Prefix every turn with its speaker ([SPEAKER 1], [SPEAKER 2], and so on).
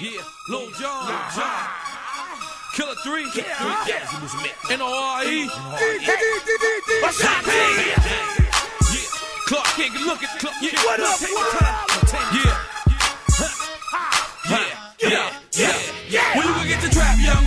[SPEAKER 1] Yeah, Lil Jon, Lil Jon, Killer 3, N-O-R-E, Yeah, Clark King, look at Clark King, what up, what up? Yeah, yeah, yeah, yeah, yeah, when you look get the trap, young?